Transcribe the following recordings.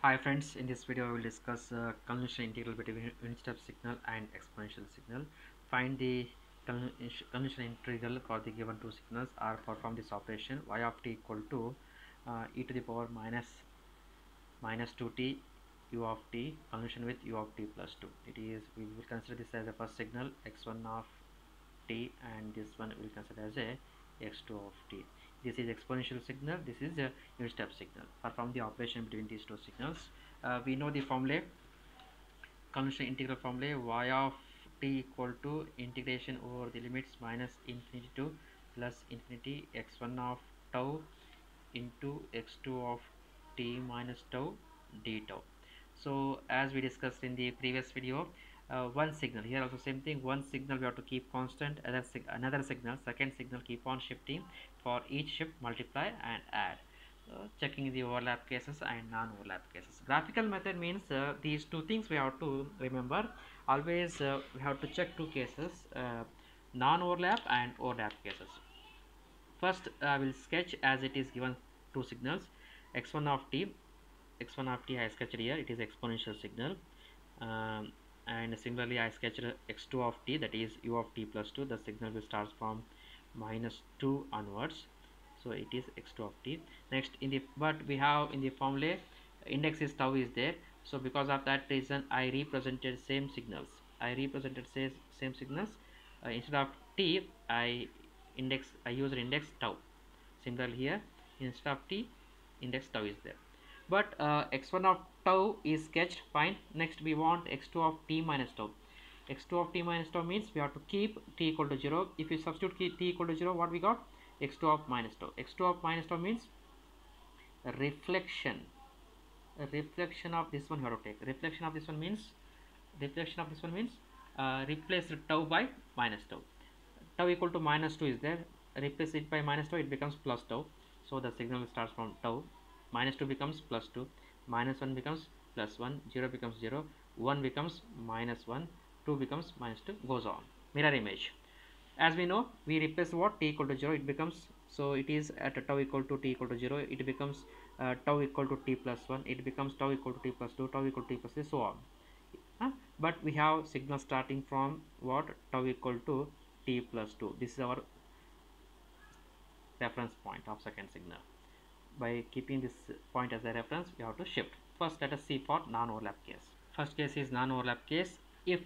Hi friends, in this video I will discuss uh, convolutional integral between unit step signal and exponential signal. Find the convolution convolutional integral for the given two signals or perform this operation y of t equal to uh, e to the power minus minus 2t u of t convolution with u of t plus 2. It is we will consider this as a first signal x1 of t and this one we will consider as a x2 of t this is exponential signal. This is a unit step signal perform the operation between these two signals uh, we know the formula convolutional integral formula y of t equal to integration over the limits minus infinity to plus infinity x1 of tau into x2 of t minus tau d tau. So as we discussed in the previous video uh, one signal. Here also same thing. One signal we have to keep constant. Other sig another signal second signal keep on shifting for each shift multiply and add. Uh, checking the overlap cases and non-overlap cases. Graphical method means uh, these two things we have to remember. Always uh, we have to check two cases uh, non-overlap and overlap cases. First I will sketch as it is given two signals. X1 of t x1 of t I sketched here. It is exponential signal. Um, and similarly I sketched x2 of t that is u of t plus 2 the signal will start from minus 2 onwards. So it is x2 of t next. In the but we have in the formula index is tau is there. So because of that reason I represented same signals. I represented say same signals. Uh, instead of t I index I use index tau similar here. Instead of t index tau is there. But uh, x1 of tau is sketched. Fine. Next we want x2 of t minus tau x2 of t minus tau means we have to keep t equal to 0 if we substitute t equal to 0 what we got? X2 of minus tau. X2 of minus tau means reflection. A reflection of this one you have to take. Reflection of this one means reflection of this one means uh, replace tau by minus tau. Tau equal to minus 2 is there. Replace it by minus 2 it becomes plus tau. So the signal starts from tau. Minus 2 becomes plus 2 minus 1 becomes plus 1 0 becomes 0 1 becomes minus 1 2 becomes minus 2 goes on. Mirror image. As we know we replace what? T equal to 0 it becomes so it is at tau equal to t equal to 0 it becomes uh, tau equal to t plus 1 it becomes tau equal to t plus 2 tau equal to t plus 3 so on. But we have signal starting from what? Tau equal to t plus 2 this is our reference point of second signal. By keeping this point as a reference we have to shift. First let us see for non-overlap case. First case is non-overlap case. If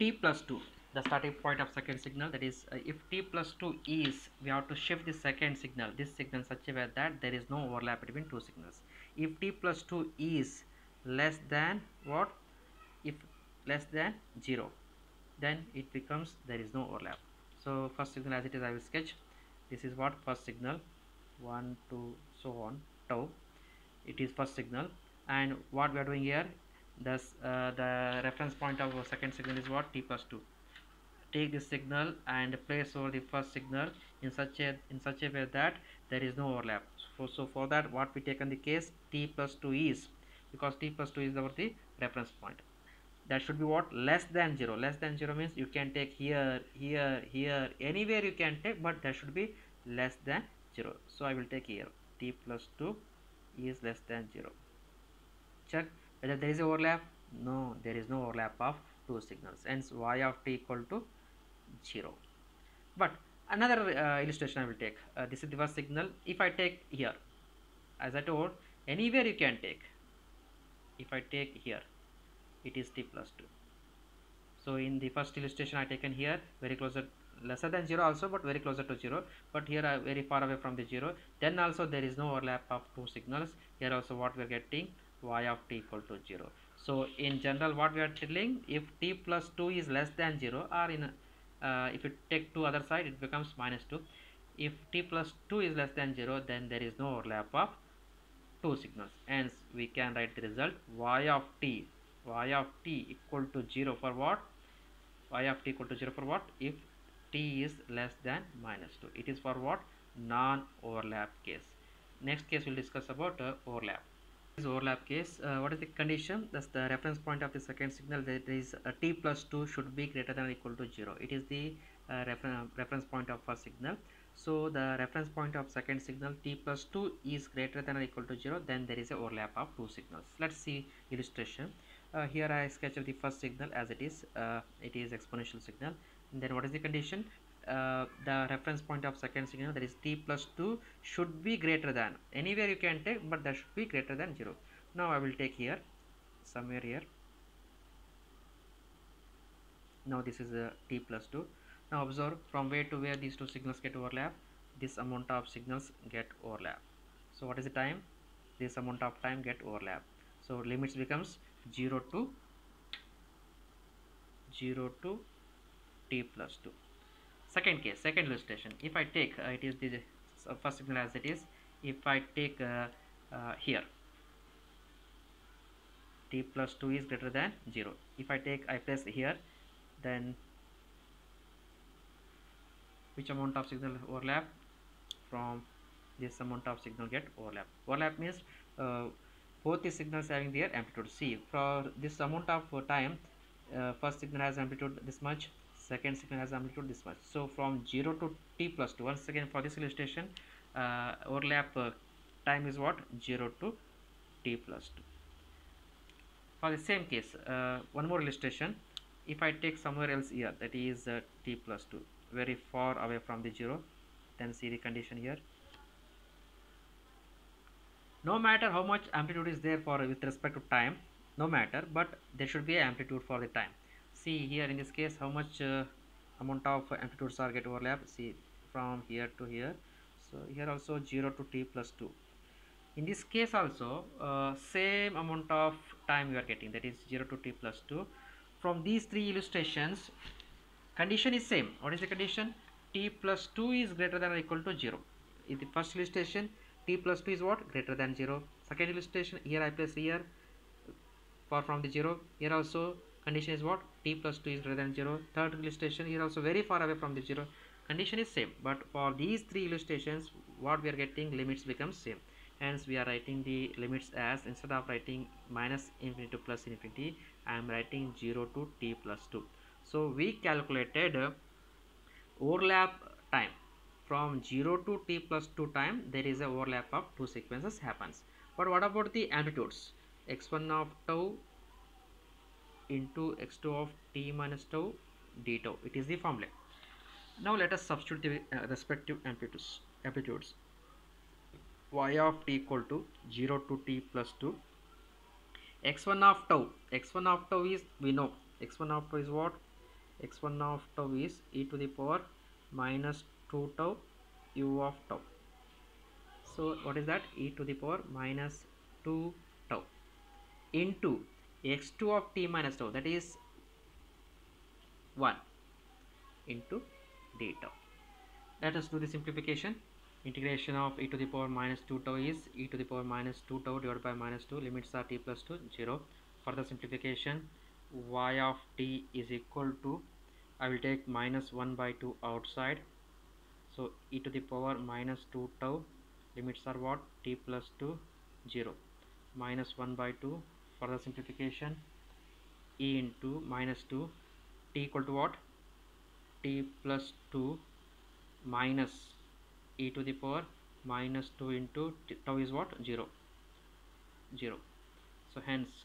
t plus 2 the starting point of second signal. That is uh, if t plus 2 is we have to shift the second signal. This signal such a way that there is no overlap between two signals. If t plus 2 is less than what? If less than 0 then it becomes there is no overlap. So first signal as it is I will sketch. This is what first signal? 1 2 so on tau. It is first signal. And what we are doing here thus uh, the reference point of second signal is what? T plus 2 take this signal and place over the first signal in such a in such a way that there is no overlap. So, so for that what we take on the case t plus 2 is because t plus 2 is our the reference point. That should be what? Less than 0 less than 0 means you can take here here here anywhere you can take but that should be less than 0 so i will take here. T plus 2 is less than 0 check whether there is overlap no there is no overlap of two signals. Hence y of t equal to 0 but another uh, illustration i will take. Uh, this is the first signal. If i take here as i told anywhere you can take. If i take here it is t plus 2 so in the first illustration i taken here very closer lesser than 0 also but very closer to 0 but here are very far away from the 0 then also there is no overlap of two signals. Here also what we are getting y of t equal to 0 so in general what we are telling if t plus 2 is less than 0 or in uh, if you take two other side it becomes minus 2 if t plus 2 is less than 0 then there is no overlap of two signals. Hence we can write the result y of t. Y of t equal to 0 for what? Y of t equal to 0 for what? If t is less than minus 2 it is for what? Non-overlap case. Next case we'll discuss about uh, overlap overlap case. Uh, what is the condition? That's the reference point of the second signal that is uh, t plus 2 should be greater than or equal to 0 it is the uh, refer reference point of first signal. So the reference point of second signal t plus 2 is greater than or equal to 0 then there is a overlap of two signals. Let's see illustration. Uh, here I sketch the first signal as it is. Uh, it is exponential signal. And then what is the condition uh, the reference point of second signal that is t plus 2 should be greater than. Anywhere you can take but that should be greater than 0 now I will take here somewhere here. Now this is a t plus 2 now observe from where to where these two signals get overlap this amount of signals get overlap. So what is the time? This amount of time get overlap. So limits becomes 0 to 0 to t plus 2 second case second illustration if i take uh, it is the uh, first signal as it is if i take uh, uh here t plus 2 is greater than 0 if i take i place here then which amount of signal overlap? From this amount of signal get overlap. Overlap means uh, both the signals having their amplitude. See for this amount of time uh, first signal has amplitude this much second signal has amplitude this much so from 0 to t plus 2 once again for this illustration uh, overlap uh, time is what? 0 to t plus 2 for the same case uh, one more illustration if I take somewhere else here that is t plus 2 very far away from the 0 then see the condition here. No matter how much amplitude is there for with respect to time no matter but there should be amplitude for the time see here in this case how much uh, amount of amplitudes are get overlap see from here to here. So here also 0 to t plus 2 in this case also uh, same amount of time you are getting. That is 0 to t plus 2 from these three illustrations condition is same. What is the condition? t plus 2 is greater than or equal to 0 in the first illustration t plus 2 is what? Greater than 0 second illustration here I place here. Far from the 0 here also condition is what? T plus 2 is greater than 0 third illustration here also very far away from the 0 condition is same but for these three illustrations what we are getting limits becomes same. Hence we are writing the limits as instead of writing minus infinity to plus infinity I am writing 0 to t plus 2 so we calculated uh, overlap time. From 0 to t plus 2 time there is a overlap of two sequences happens. But what about the amplitudes? X1 of tau into x2 of t minus tau d tau. It is the formula. Now let us substitute the uh, respective amplitudes amplitudes. Y of t equal to 0 to t plus 2 x1 of tau. X1 of tau is we know x1 of tau is what? X1 of tau is e to the power minus 2 tau u of tau. So what is that? e to the power minus 2 tau into x2 of t minus tau that is 1 into d tau. Let us do the simplification. Integration of e to the power minus 2 tau is e to the power minus 2 tau divided by minus 2 limits are t plus 2 0 further simplification y of t is equal to I will take minus 1 by 2 outside. So e to the power minus 2 tau. Limits are what? T plus 2 0 minus 1 by 2 further simplification. E into minus 2 t equal to what? T plus 2 minus e to the power minus 2 into t, tau is what? 0 0 so hence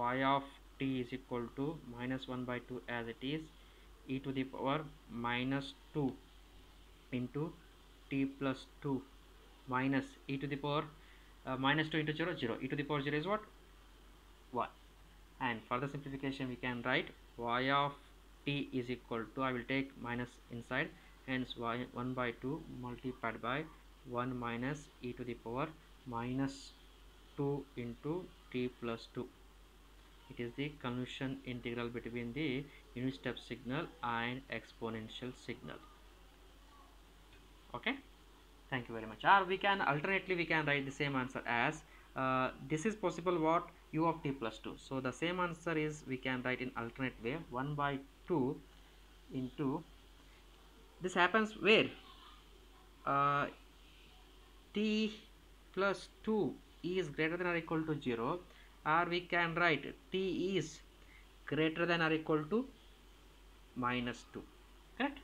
y of t is equal to minus 1 by 2 as it is. E to the power minus 2 into t plus 2 minus e to the power uh, minus 2 into 0 0 e to the power 0 is what 1 and for the simplification we can write y of t is equal to I will take minus inside hence y 1 by 2 multiplied by 1 minus e to the power minus 2 into t plus 2 it is the convolution integral between the unit step signal and exponential signal. Okay? Thank you very much. Or we can alternately we can write the same answer as uh, this is possible what u of t plus 2 so the same answer is we can write in alternate way 1 by 2 into this happens where? Uh, t plus 2 is greater than or equal to 0 or we can write t is greater than or equal to minus 2 correct?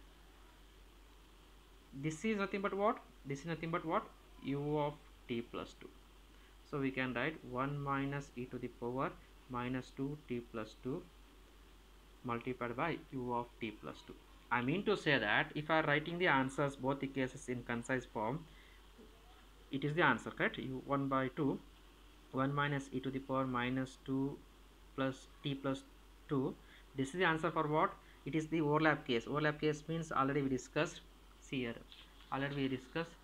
This is nothing but what? This is nothing but what? u of t plus 2 so we can write 1 minus e to the power minus 2 t plus 2 multiplied by u of t plus 2 i mean to say that if i am writing the answers both the cases in concise form it is the answer correct? u 1 by 2 1 minus e to the power minus 2 plus t plus 2 this is the answer for what? It is the overlap case. Overlap case means already we discussed see here already we discussed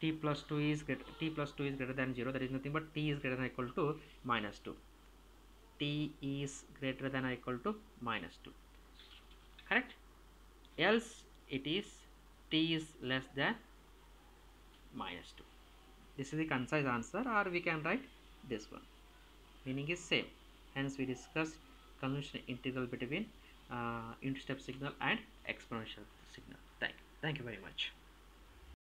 t plus 2 is great, t plus 2 is greater than 0 that is nothing but t is greater than equal to minus 2 t is greater than or equal to minus 2 correct? Else it is t is less than minus 2 this is the concise answer or we can write this one. Meaning is same. Hence we discussed convolutional integral between uh, unit step signal and exponential signal. Thank you. Thank you very much